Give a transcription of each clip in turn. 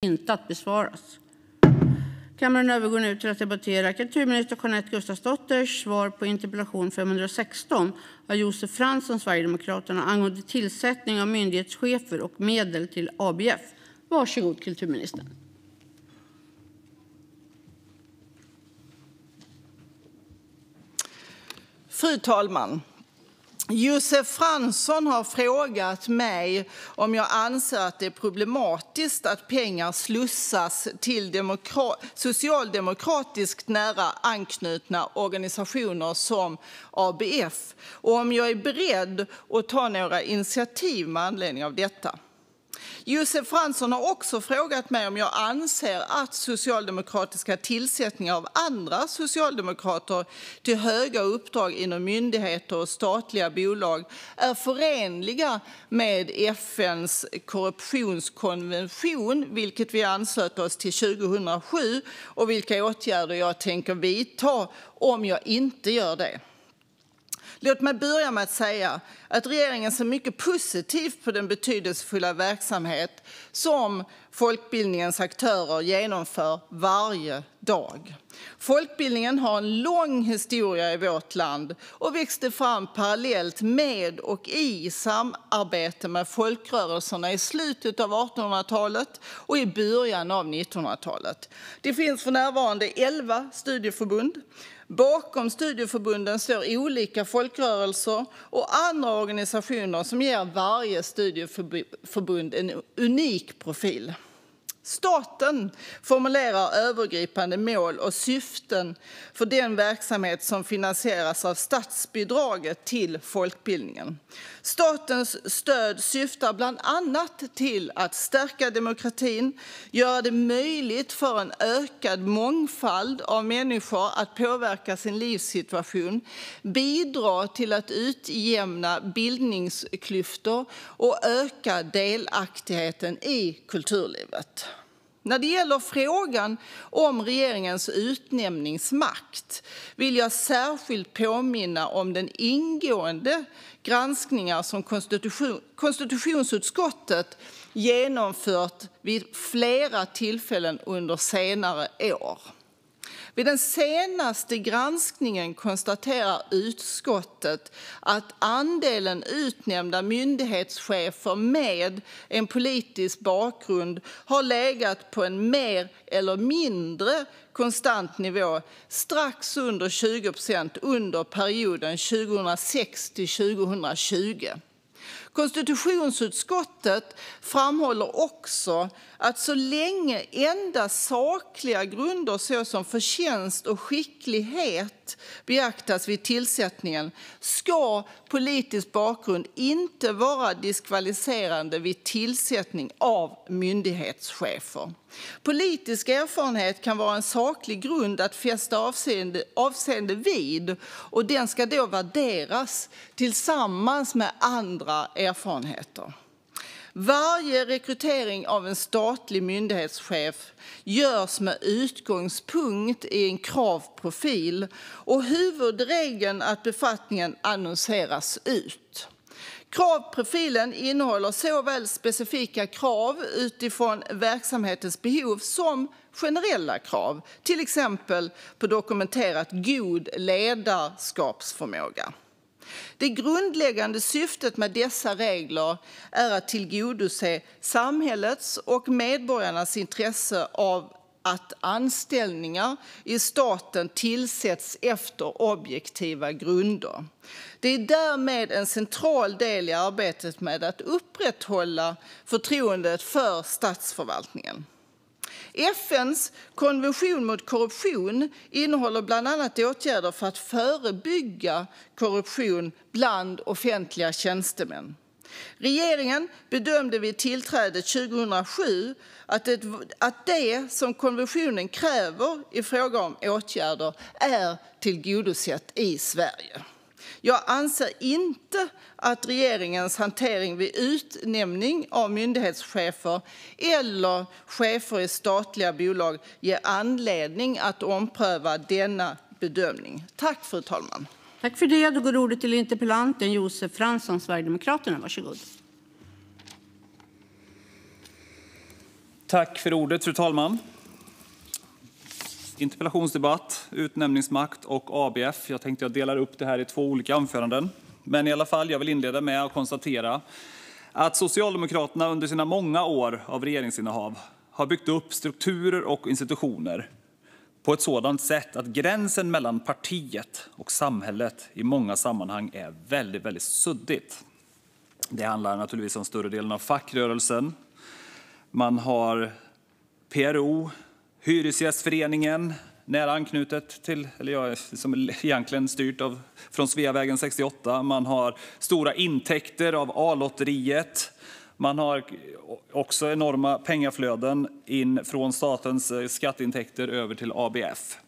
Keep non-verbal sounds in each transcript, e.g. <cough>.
inte att besvaras. Kammaren övergår nu till att debattera kulturminister Jeanette Gustafsdotters svar på interpellation 516 av Josef Fransson, Sverigedemokraterna, angående tillsättning av myndighetschefer och medel till ABF. Varsågod, kulturministern. Fru talman! Josef Fransson har frågat mig om jag anser att det är problematiskt att pengar slussas till socialdemokratiskt nära anknutna organisationer som ABF och om jag är beredd att ta några initiativ med anledning av detta. Josef Fransson har också frågat mig om jag anser att socialdemokratiska tillsättningar av andra socialdemokrater till höga uppdrag inom myndigheter och statliga bolag är förenliga med FN:s korruptionskonvention, vilket vi anslöt oss till 2007, och vilka åtgärder jag tänker vidta om jag inte gör det. Låt mig börja med att säga att regeringen ser mycket positivt på den betydelsefulla verksamhet som folkbildningens aktörer genomför varje dag. Folkbildningen har en lång historia i vårt land och växte fram parallellt med och i samarbete med folkrörelserna i slutet av 1800-talet och i början av 1900-talet. Det finns för närvarande elva studieförbund. Bakom studieförbunden står olika folkrörelser och andra organisationer som ger varje studieförbund en unik profil. Staten formulerar övergripande mål och syften för den verksamhet som finansieras av statsbidraget till folkbildningen. Statens stöd syftar bland annat till att stärka demokratin, göra det möjligt för en ökad mångfald av människor att påverka sin livssituation, bidra till att utjämna bildningsklyftor och öka delaktigheten i kulturlivet. När det gäller frågan om regeringens utnämningsmakt vill jag särskilt påminna om den ingående granskningar som konstitutionsutskottet genomfört vid flera tillfällen under senare år. Vid den senaste granskningen konstaterar utskottet att andelen utnämnda myndighetschefer med en politisk bakgrund har legat på en mer eller mindre konstant nivå strax under 20 procent under perioden 2006-2020. Konstitutionsutskottet framhåller också att så länge endast sakliga grunder såsom förtjänst och skicklighet beaktas vid tillsättningen ska politisk bakgrund inte vara diskvalificerande vid tillsättning av myndighetschefer. Politisk erfarenhet kan vara en saklig grund att fästa avseende, avseende vid och den ska då värderas tillsammans med andra erfarenheter. Varje rekrytering av en statlig myndighetschef görs med utgångspunkt i en kravprofil och huvudregeln att befattningen annonseras ut. Kravprofilen innehåller såväl specifika krav utifrån verksamhetens behov som generella krav, till exempel på dokumenterat god ledarskapsförmåga. Det grundläggande syftet med dessa regler är att tillgodose samhällets och medborgarnas intresse av att anställningar i staten tillsätts efter objektiva grunder. Det är därmed en central del i arbetet med att upprätthålla förtroendet för statsförvaltningen. FN:s konvention mot korruption innehåller bland annat åtgärder för att förebygga korruption bland offentliga tjänstemän. Regeringen bedömde vid tillträdet 2007 att det, att det som konventionen kräver i fråga om åtgärder är tillgodosett i Sverige. Jag anser inte att regeringens hantering vid utnämning av myndighetschefer eller chefer i statliga bolag ger anledning att ompröva denna bedömning. Interpellationsdebatt, utnämningsmakt och ABF. Jag tänkte jag delar upp det här i två olika anföranden. Men i alla fall, jag vill inleda med att konstatera att Socialdemokraterna under sina många år av regeringsinnehav har byggt upp strukturer och institutioner på ett sådant sätt att gränsen mellan partiet och samhället i många sammanhang är väldigt, väldigt suddigt. Det handlar naturligtvis om större delen av fackrörelsen. Man har PRO, Hyresgästföreningen, nära anknutet till, eller ja, som egentligen styrt av, från Sveavägen 68. Man har stora intäkter av A-lotteriet. Man har också enorma pengaflöden in från statens eh, skatteintäkter över till ABF.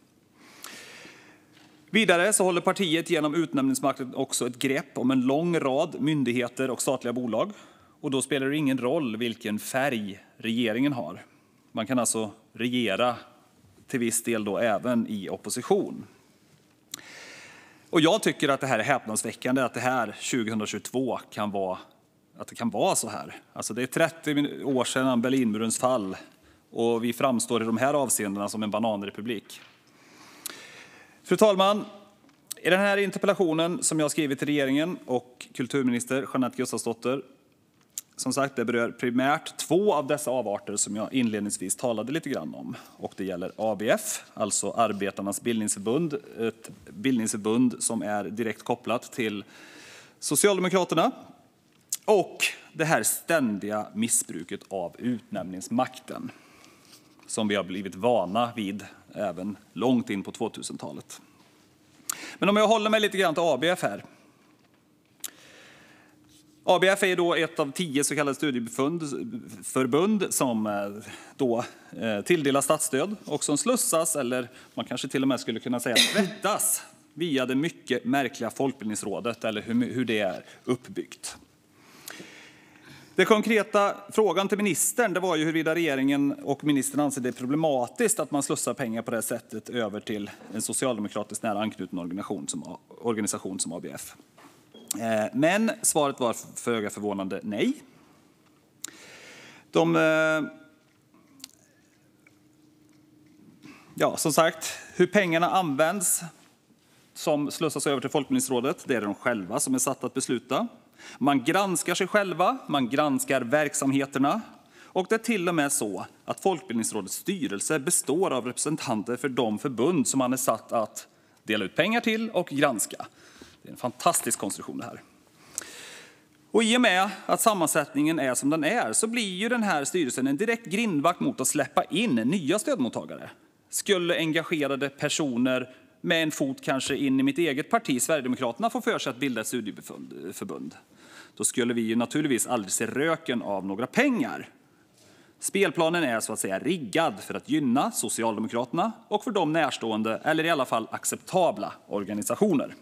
Vidare så håller partiet genom utnämningsmakten också ett grepp om en lång rad myndigheter och statliga bolag. Och då spelar det ingen roll vilken färg regeringen har. Alltså Regera till viss del då även i opposition. Och jag tycker att det här är häpnadsväckande att det här 2022 kan vara att det kan vara så här. Alltså det är 30 år sedan Berlinmurens fall och vi framstår i de här avseendena som en bananrepublik. Fru talman! I den här interpellationen som jag skrivit till regeringen och kulturminister Jeanette Gustafsdotter som sagt, det berör primärt två av dessa avarter som jag inledningsvis talade lite grann om. Och det gäller ABF, alltså Arbetarnas bildningsförbund, ett bildningsförbund som är direkt kopplat till Socialdemokraterna. Och det här ständiga missbruket av utnämningsmakten som vi har blivit vana vid även långt in på 2000-talet. Men om jag håller mig lite grann till ABF här ABF är då ett av tio så kallade studieförbund som eh, då eh, tilldelas statsstöd och som slussas, eller man kanske till och med skulle kunna säga tvättas, via det mycket märkliga Folkbildningsrådet, eller hur det är uppbyggt. Den konkreta frågan till ministern det var ju huruvida regeringen och ministern anser det problematiskt att man slussar pengar på det sättet över till en socialdemokratiskt nära anknuten organisation som, organisation som ABF. Eh, men svaret var föga förvånande nej. De, eh, ja, som sagt, hur pengarna används som slussas över till Folkbildningsrådet, det är de själva som är satta att besluta. Man granskar sig själva, man granskar verksamheterna och det är till och med så att Folkbildningsrådets styrelse består av representanter för de förbund som man är satt att dela ut pengar till och granska. Det är en fantastisk konstruktion det här. Och I och med att sammansättningen är som den är så blir ju den här styrelsen en direkt grindvakt mot att släppa in nya stödmottagare. Skulle engagerade personer med en fot kanske in i mitt eget parti, Sverigedemokraterna, få för sig att bilda ett studieförbund, då skulle vi ju naturligtvis aldrig se röken av några pengar. Spelplanen är så att säga riggad för att gynna Socialdemokraterna och för dem närstående, eller i alla fall acceptabla, organisationer.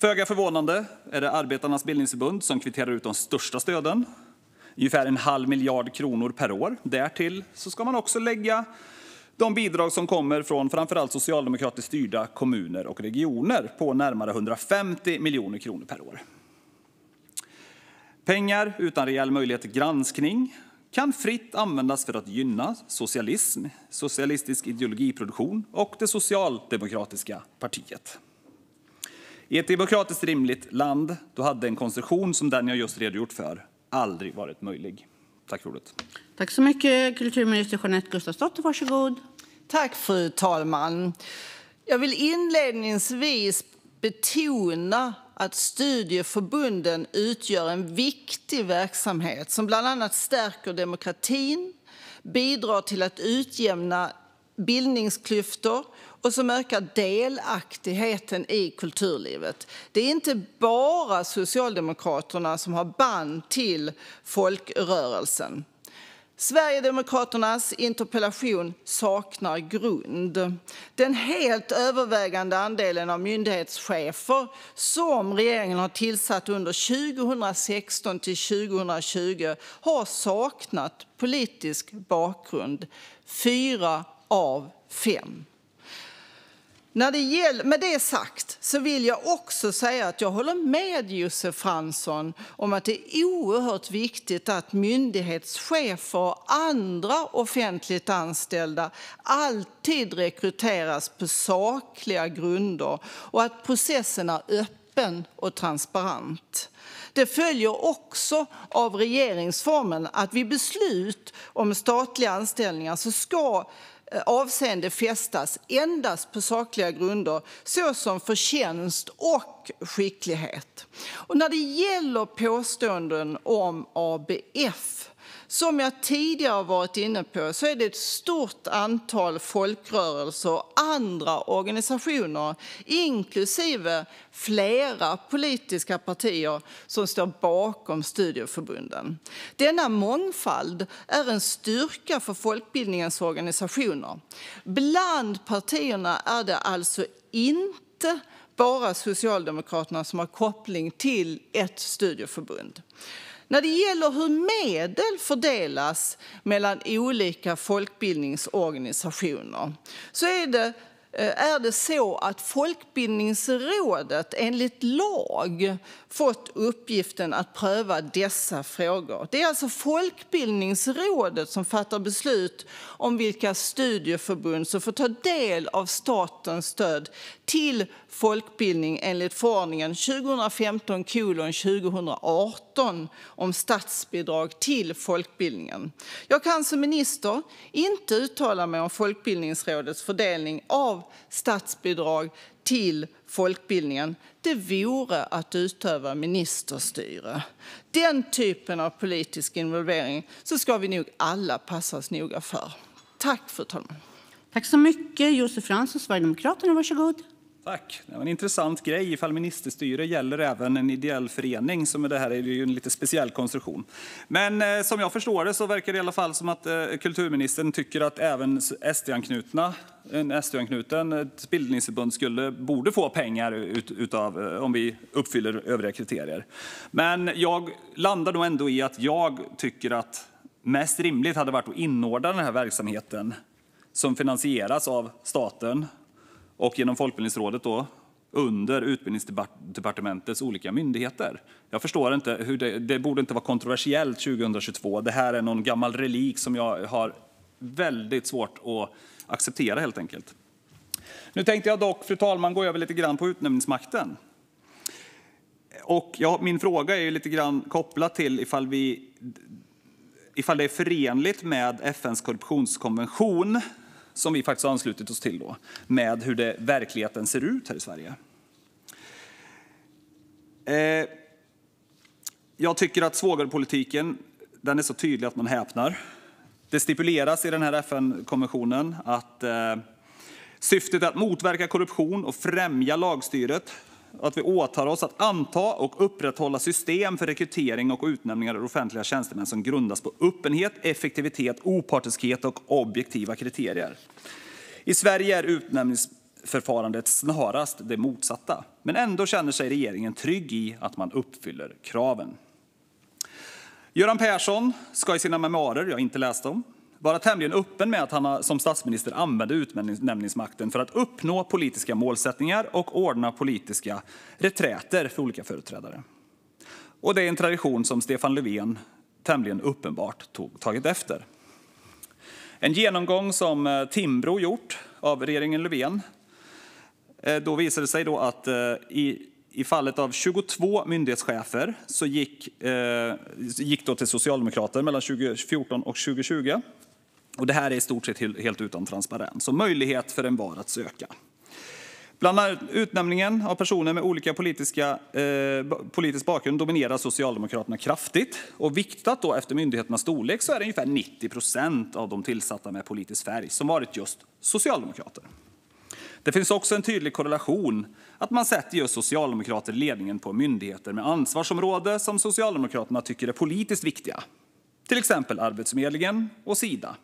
Föga förvånande är det Arbetarnas bildningsförbund som kvitterar ut de största stöden, ungefär en halv miljard kronor per år. Därtill ska man också lägga de bidrag som kommer från framför allt socialdemokratiskt styrda kommuner och regioner på närmare 150 miljoner kronor per år. Pengar utan reell möjlighet till granskning kan fritt användas för att gynna socialism, socialistisk ideologiproduktion och det socialdemokratiska partiet. I ett demokratiskt rimligt land då hade en konstruktion som den jag just redogjort för aldrig varit möjlig. Tack för ordet. Tack så mycket, kulturminister Jeanette Gustafsdotter. Varsågod. Tack, fru talman. Jag vill inledningsvis betona att studieförbunden utgör en viktig verksamhet som bland annat stärker demokratin, bidrar till att utjämna bildningsklyftor och som ökar delaktigheten i kulturlivet. Det är inte bara Socialdemokraterna som har band till folkrörelsen. Sverigedemokraternas interpellation saknar grund. Den helt övervägande andelen av myndighetschefer som regeringen har tillsatt under 2016 till 2020 har saknat politisk bakgrund. Fyra av fem. När det gäller, med det sagt så vill jag också säga att jag håller med Josef Fransson om att det är oerhört viktigt att myndighetschefer och andra offentligt anställda alltid rekryteras på sakliga grunder och att processen är öppen och transparent. Det följer också av regeringsformen att vid beslut om statliga anställningar så ska Eh, avseende fästas endast på sakliga grunder såsom förtjänst och skicklighet. Och när det gäller påståenden om ABF som jag tidigare har varit inne på är det ett stort antal folkrörelser och andra organisationer, inklusive flera politiska partier, som står bakom studieförbunden. Denna mångfald är en styrka för folkbildningens organisationer. Bland partierna är det alltså inte bara Socialdemokraterna som har koppling till ett studieförbund. När det gäller hur medel fördelas mellan olika folkbildningsorganisationer så är det eh, är det så att Folkbildningsrådet enligt lag fått uppgiften att pröva dessa frågor. Det är alltså Folkbildningsrådet som fattar beslut om vilka studieförbund som får ta del av statens stöd till folkbildning enligt förordningen 2015 2018 om statsbidrag till folkbildningen. Jag kan som minister inte uttala mig om Folkbildningsrådets fördelning av statsbidrag till folkbildningen. Det vore att utöva ministerstyre. Den typen av politisk involvering ska vi nog alla passa oss noga för. Tack, Det var en intressant grej ifall ministerstyre gäller även en ideell förening. Som det här är ju en lite speciell konstruktion. Men eh, som jag förstår det så verkar det i alla fall som att eh, kulturministern tycker att även SD-anknutna en SD-anknuten bildningsförbund skulle, borde få pengar ut, utav, eh, om vi uppfyller övriga kriterier. Men jag landar nog ändå i att jag tycker att mest rimligt hade varit att inordna den här verksamheten som finansieras av staten och genom Folkbildningsrådet då, under Utbildningsdepartementets olika myndigheter. Jag förstår inte hur det, det borde inte vara kontroversiellt 2022. Det här är någon gammal relik som jag har väldigt svårt att acceptera helt enkelt. Nu tänkte jag dock, fru talman, gå över lite grann på utnämningsmakten. Och ja, min fråga är ju lite grann kopplad till ifall, vi, ifall det är förenligt med FNs korruptionskonvention som vi faktiskt har anslutit oss till då, med hur det verkligheten ser ut här i Sverige. Eh, jag tycker att svågerpolitiken den är så tydlig att man häpnar. Det stipuleras i den här FN-konventionen att eh, syftet är att motverka korruption och främja lagstyret att vi åtar oss att anta och upprätthålla system för rekrytering och utnämningar av offentliga tjänstemän som grundas på öppenhet, effektivitet, opartiskhet och objektiva kriterier. I Sverige är utnämningsförfarandet snarast det motsatta, men ändå känner sig regeringen trygg i att man uppfyller kraven. Göran Persson ska i sina memoarer, jag har inte läst dem, vara tämligen öppen med att han som statsminister använde utnämningsmakten för att uppnå politiska målsättningar och ordna politiska reträter för olika företrädare. Och det är en tradition som Stefan Löfven tämligen uppenbart tog, tagit efter. En genomgång som eh, Timbro gjort av regeringen Löfven eh, då visade sig då att eh, i, i fallet av 22 myndighetschefer så gick, eh, gick då till Socialdemokrater mellan 2014 och 2020. Och det här är i stort sett helt utan transparens och möjlighet för en var att söka. Bland utnämningen av personer med olika politiska, eh, politisk bakgrund dominerar Socialdemokraterna kraftigt. Och viktat då efter myndigheternas storlek så är det ungefär 90 procent av de tillsatta med politisk färg som varit just socialdemokrater. Det finns också en tydlig korrelation att man sätter just socialdemokrater i ledningen på myndigheter med ansvarsområde som Socialdemokraterna tycker är politiskt viktiga. Till exempel Arbetsförmedlingen och Sida.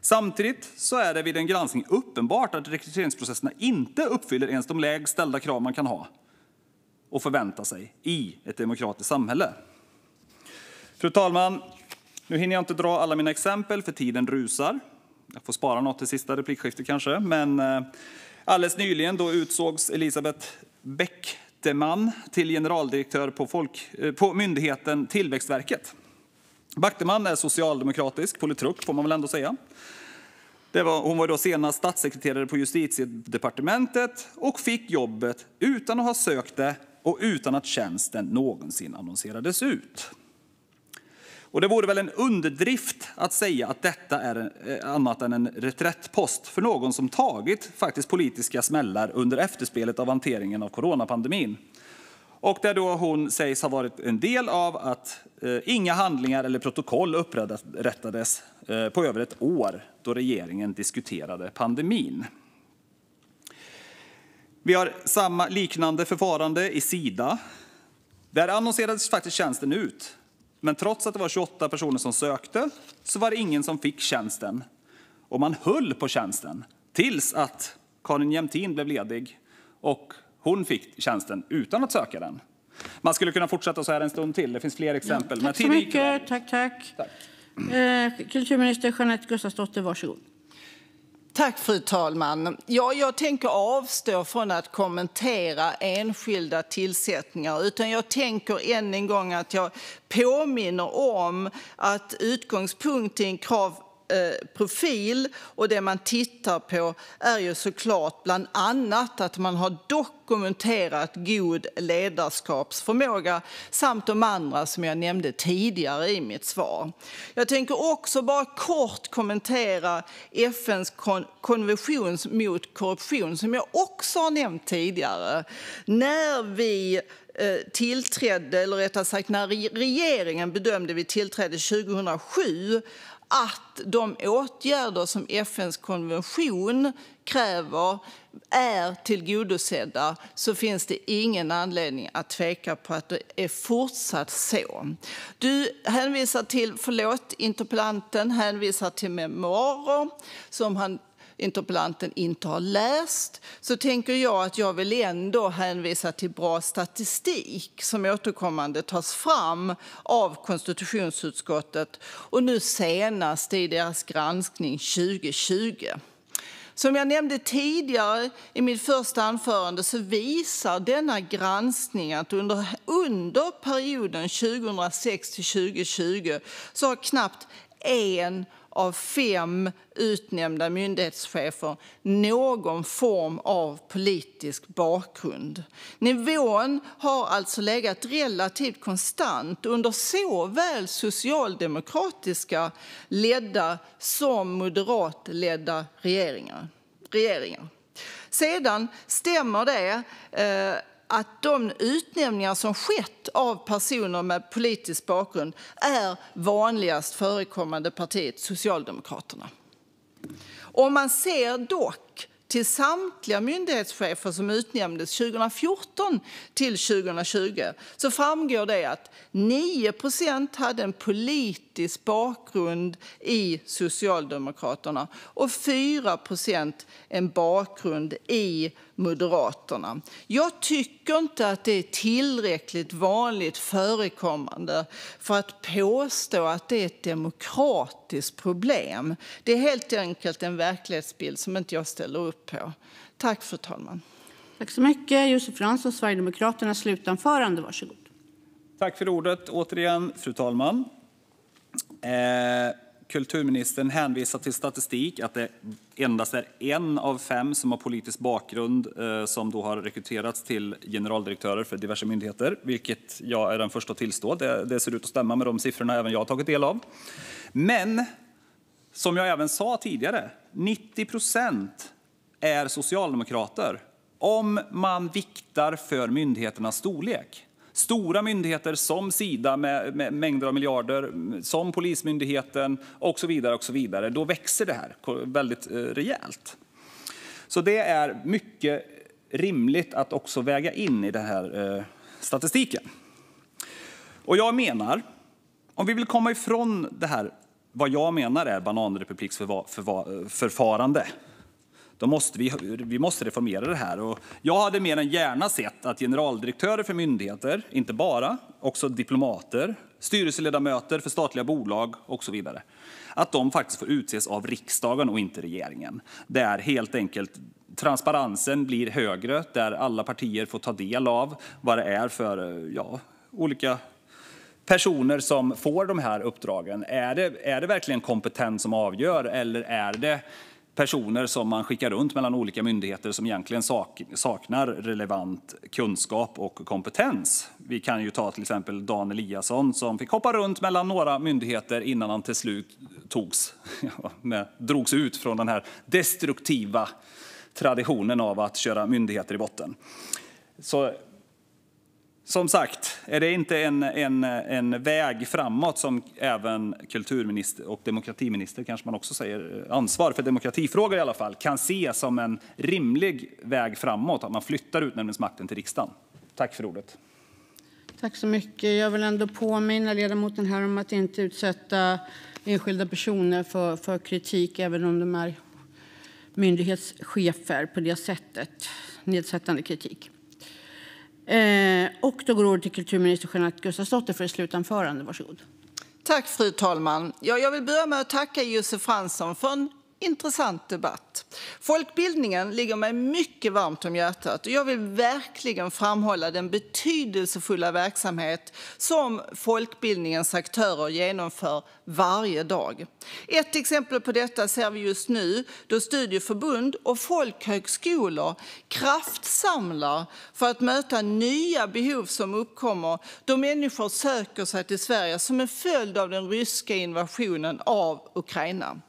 Samtidigt så är det vid en granskning uppenbart att rekryteringsprocesserna inte uppfyller ens de lägst ställda krav man kan ha och förvänta sig i ett demokratiskt samhälle. Fru talman! Nu hinner jag inte dra alla mina exempel för tiden rusar. Jag får spara något till sista replikskiftet kanske. Men eh, Alldeles nyligen då utsågs Elisabeth Bäckteman till generaldirektör på, folk, eh, på myndigheten Tillväxtverket. Backteman är socialdemokratisk politruk, får man väl ändå säga. Det var, hon var då senast statssekreterare på justitiedepartementet och fick jobbet utan att ha sökt det och utan att tjänsten någonsin annonserades ut. Och det vore väl en underdrift att säga att detta är eh, annat än en reträttpost för någon som tagit faktiskt politiska smällar under efterspelet av hanteringen av coronapandemin. Och där då hon sägs ha varit en del av att eh, inga handlingar eller protokoll upprättades eh, på över ett år då regeringen diskuterade pandemin. Vi har samma liknande förfarande i Sida. Där annonserades faktiskt tjänsten ut men trots att det var 28 personer som sökte så var det ingen som fick tjänsten. Och man höll på tjänsten tills att Karin Jämtin blev ledig och hon fick tjänsten utan att söka den. Man skulle kunna fortsätta så här en stund till. Det finns fler exempel. Ja, tack så mycket. Tack, tack. tack. Eh, kulturminister Jeanette Gustafsdotter, varsågod. Tack, fru talman. Ja, jag tänker avstå från att kommentera enskilda tillsättningar. utan Jag tänker än en gång att jag påminner om att utgångspunkten krav Eh, Eh, profil och det man tittar på är ju såklart bland annat att man har dokumenterat god ledarskapsförmåga samt de andra som jag nämnde tidigare i mitt svar. Jag tänker också bara kort kommentera FNs kon konvention mot korruption som jag också har nämnt tidigare. När vi Eh, tillträdde, eller rättare sagt när regeringen bedömde vid tillträdet 2007 att de åtgärder som FNs konvention kräver är tillgodosedda så finns det ingen anledning att tveka på att det är fortsatt så. Du hänvisar till, förlåt, interpellanten hänvisar till memoarer som han interpellanten inte har läst så tänker jag att jag vill ändå hänvisa till bra statistik som återkommande tas fram av konstitutionsutskottet och nu senast i deras granskning 2020. Som jag nämnde tidigare i mitt första anförande så visar denna granskning att under, under perioden 2006 till 2020 så har knappt en av fem utnämnda myndighetschefer någon form av politisk bakgrund. Nivån har alltså legat relativt konstant under såväl socialdemokratiska ledda som moderatledda regeringar. Sedan stämmer det eh, att de utnämningar som skett av personer med politisk bakgrund är vanligast förekommande partiet Socialdemokraterna. Om man ser dock till samtliga myndighetschefer som utnämndes 2014 till 2020 så framgår det att 9 procent hade en politisk bakgrund i Socialdemokraterna och 4 procent en bakgrund i Moderaterna. Jag tycker inte att det är tillräckligt vanligt förekommande för att påstå att det är ett demokratiskt problem. Det är helt enkelt en verklighetsbild som inte jag ställer upp på. Tack, fru talman. Tack så mycket. Josef Fransson, Sverigedemokraterna, slutanförande. Varsågod. Tack för ordet återigen, fru talman. Kulturministern hänvisar till statistik att det endast är en av fem som har politisk bakgrund eh, som då har rekryterats till generaldirektörer för diverse myndigheter, vilket jag är den första att tillstå. Det, det ser ut att stämma med de siffrorna även jag har tagit del av. Men som jag även sa tidigare, 90 procent är socialdemokrater om man viktar för myndigheternas storlek. Stora myndigheter som Sida med, mängder av miljarder, som Polismyndigheten och så vidare, och så vidare, då växer det här väldigt eh, rejält. Så det är mycket rimligt att också väga in i den här eh, statistiken. Och jag menar, om vi vill komma ifrån det här, vad jag menar är bananrepubliksförfarande, då måste vi, vi måste reformera det här. Och jag hade mer än gärna sett att generaldirektörer för myndigheter, inte bara, också diplomater, styrelseledamöter för statliga bolag och så vidare, att de faktiskt får utses av riksdagen och inte regeringen. Där helt enkelt transparensen blir högre, där alla partier får ta del av vad det är för ja, olika personer som får de här uppdragen. Är det, är det verkligen kompetens som avgör eller är det personer som man skickar runt mellan olika myndigheter som egentligen saknar relevant kunskap och kompetens. Vi kan ju ta till exempel Dan Eliasson som fick hoppa runt mellan några myndigheter innan han till slut togs, <laughs> med, drogs ut från den här destruktiva traditionen av att köra myndigheter i botten. Så som sagt, är det inte en, en, en väg framåt som även kulturminister och demokratiminister, kanske man också säger, ansvar för demokratifrågor i alla fall, kan se som en rimlig väg framåt, att man flyttar utnämningsmakten till riksdagen? Tack för ordet. Tack så mycket. Jag vill ändå påminna ledamoten här om att inte utsätta enskilda personer för, för kritik, även om de är myndighetschefer på det sättet. Nedsättande kritik. Eh, och då går ordet till kulturminister Jeanette Gustafsdotter för ett slutanförande. Varsågod. Tack, fru talman. Ja, jag vill börja med att tacka Josef Fransson för en intressant debatt. Folkbildningen ligger mig mycket varmt om hjärtat och jag vill verkligen framhålla den betydelsefulla verksamhet som folkbildningens aktörer genomför varje dag. Ett exempel på detta ser vi just nu då studieförbund och folkhögskolor kraftsamlar för att möta nya behov som uppkommer då människor söker sig till Sverige som en följd av den ryska invasionen av Ukraina.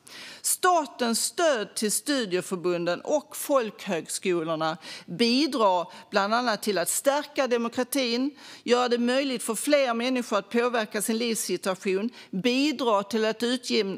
Statens stöd till studieförbunden och folkhögskolorna bidrar bland annat till att stärka demokratin, göra det möjligt för fler människor att påverka sin livssituation, bidra till att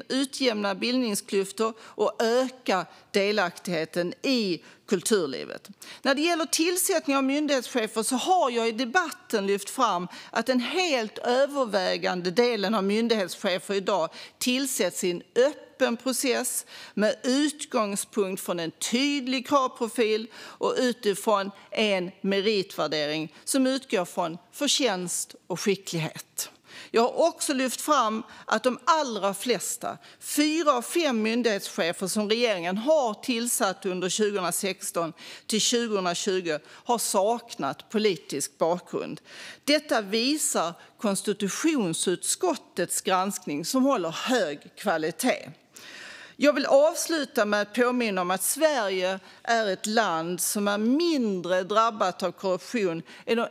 utjämna bildningsklyftor och öka delaktigheten i kulturlivet. När det gäller tillsättning av myndighetschefer har jag i debatten lyft fram att den helt övervägande delen av myndighetschefer i dag tillsätts i en öppen process med utgångspunkt från en tydlig kravprofil och utifrån en meritvärdering som utgår från förtjänst och skicklighet. Jag har också lyft fram att de allra flesta, fyra av fem myndighetschefer som regeringen har tillsatt under 2016 till 2020, har saknat politisk bakgrund. Detta visar konstitutionsutskottets granskning som håller hög kvalitet. Jag vill avsluta med att påminna om att Sverige är ett land som är mindre drabbat av korruption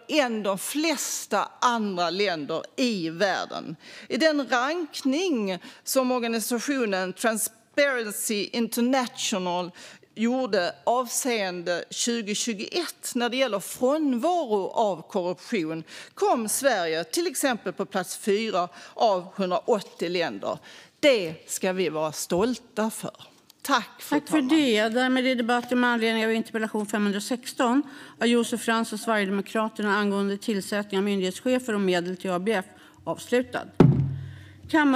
än de flesta andra länder i världen. I den rankning som organisationen Transparency International gjorde avseende 2021 när det gäller frånvaro av korruption kom Sverige till exempel på plats 4 av 180 länder. Det ska vi vara stolta för. Tack, fru Tack för det. Därmed är debatten med anledning av interpellation 516 av Josef Fransson, Sverigedemokraterna angående tillsättning av myndighetschefer och medel till ABF avslutad. Kammaren